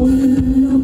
Oh, no.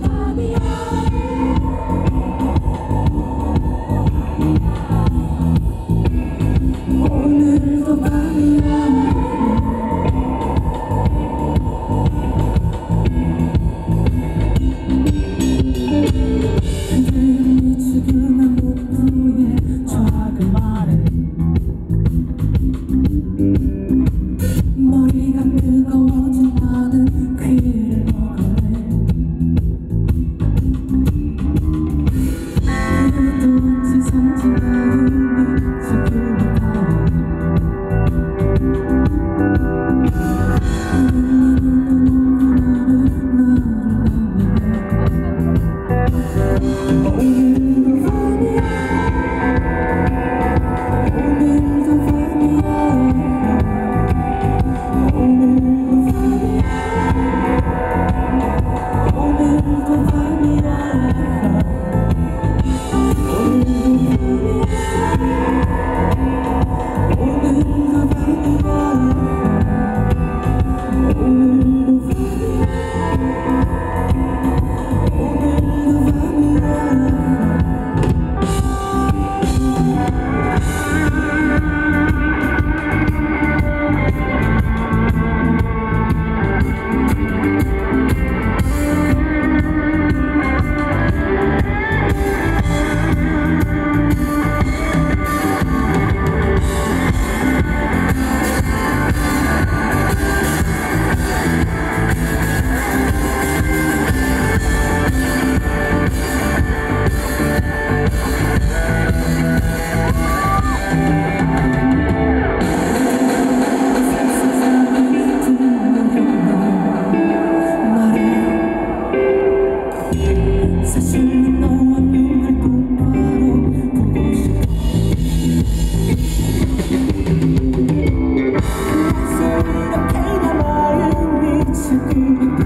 Thank you.